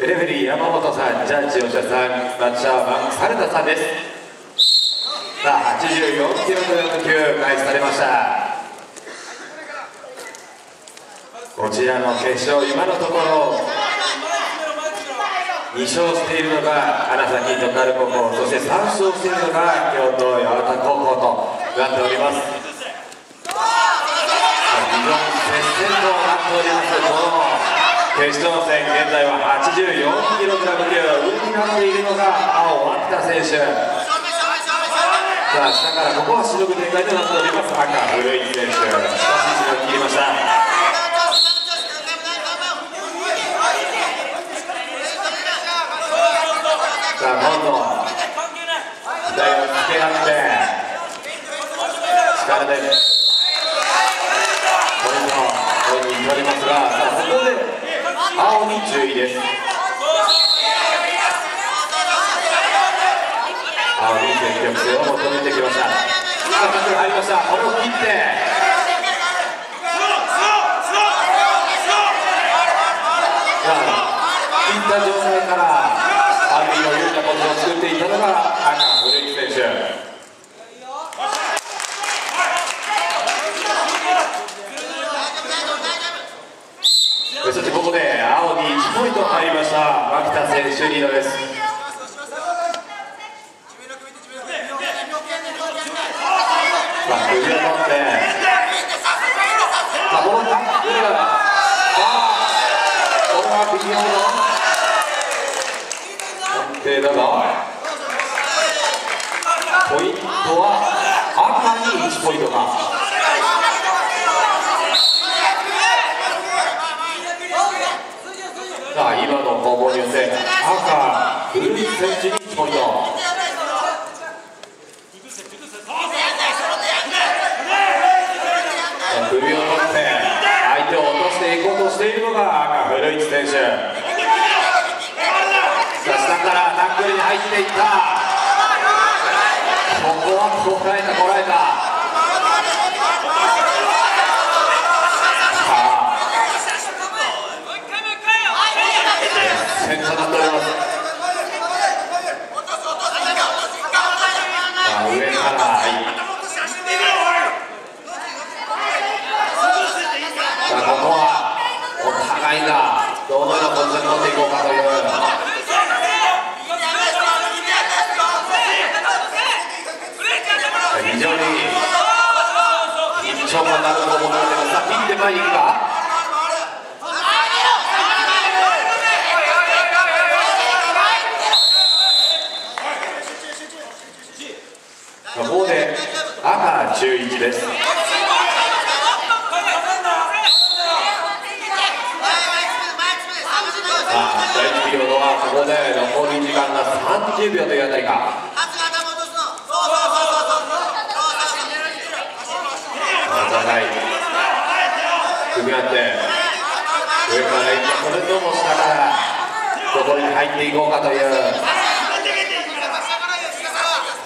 レフェリー山本さんジャッジ吉田さんマッチャーマンサルタさんです。さあ84キログラム級開始されました。こちらの決勝今のところ2勝しているのが花咲徳栄高校そして3勝しているのが京都八幡高校となっております。決勝戦現在は 84kg 級上になっているのが青秋田選手さあ下からここはしのぐ展開となっております。赤古市選手。しかししのぎ切りましたさあ今度は左をつけ合って力で言われますがさあここで青に注意です。青に積極性を求めてきました。さあタックル入りました。これを切って。さあ切った状態からアンディの有利なポジションを作っていたのが赤古木選手そしてここで青に1ポイント入りました。牧田選手リードです。ポイントは赤に1ポイントかさあ今の攻防によって赤古内選手に1ポイント首を取って相手を落としていこうと。しているのが赤古市選手さあ下からタックルに入っていったここはこらえたこらえた戦となっております上からさあここはお互いがどのようなポジションに持っていこうかという非常に緊張感のあると思うのでさあピンで前に行くかここで赤11ですさあ第1ピリオドはこで残り時間が30秒というあたりか。お互い。組み合って上からいってそれとも下からここに入っていこうかという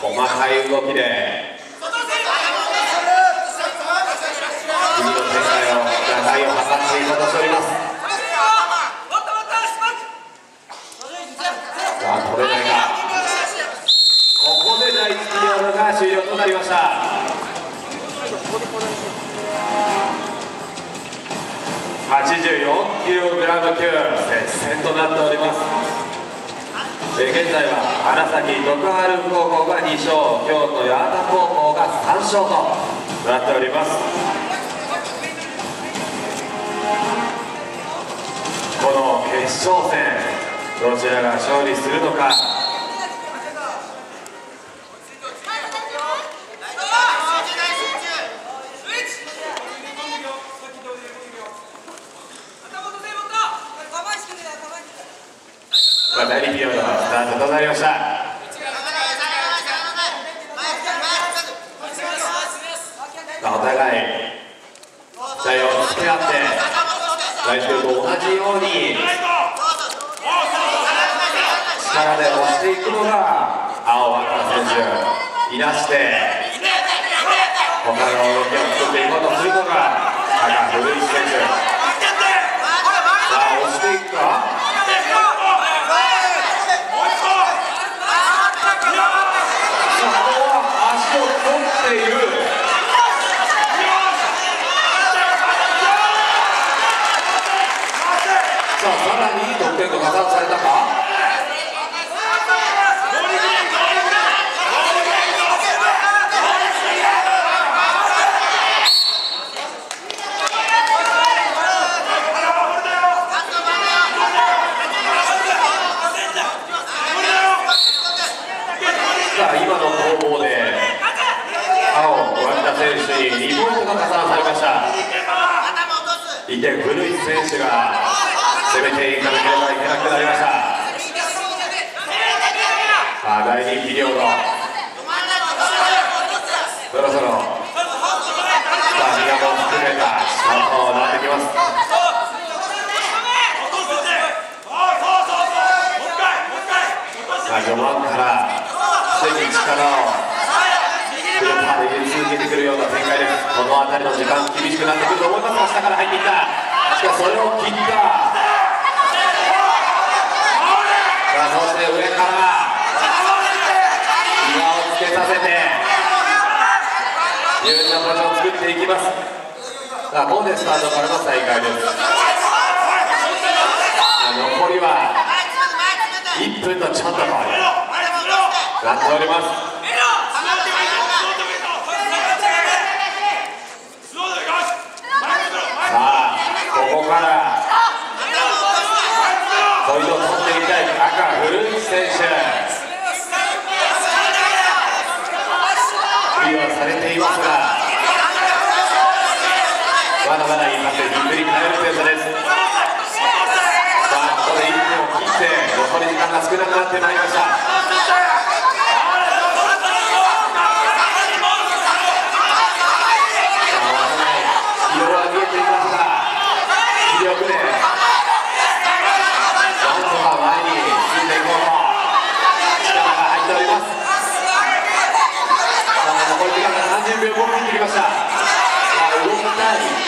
細かい動きで。次の展開を台を測っていこうとしておりますさあ取れないがここで第1ピリオドが終了となりました。84キログラム級接戦となっております。え現在は花咲徳栄高校が2勝京都八幡高校が3勝となっております。この決勝戦どちらが勝利するのか第2ピリオドスタートとなりました。お互い台をつけ合って第1ピリオドと同じように力で押していくのが青赤選手いなして他の動きを作っていこうとするのが赤古市選手さあ押していくかさに得点が加算されたかさあ今の攻防で青脇田選手に2ポイントが加算されました一点古市選手が攻めていかなければいけなくなりました。さあ第2ピリオド。そろそろさあ宮も含めたスタートになってきます。さあ序盤からすでに力をフルパーで入れ続けてくるような展開ですこの辺りの時間厳しくなってくると思いますが下から入っていったしかしそれを切ったさあそして上から岩をつけさせて有利な場所を作っていきますさあここでスタートからの再開です残りは1分とちょっととなっておりますさあここからポイントを取っていきたい赤古市選手リードされていますがまだまだいいパスでひっくり返るペースですさあここで1分を切って残り時間が少なくなってまいりました疲労は見えていますが気力でなんとか前に進んでいこうと力が入っておりますさあ残り時間が30秒後に切ってきました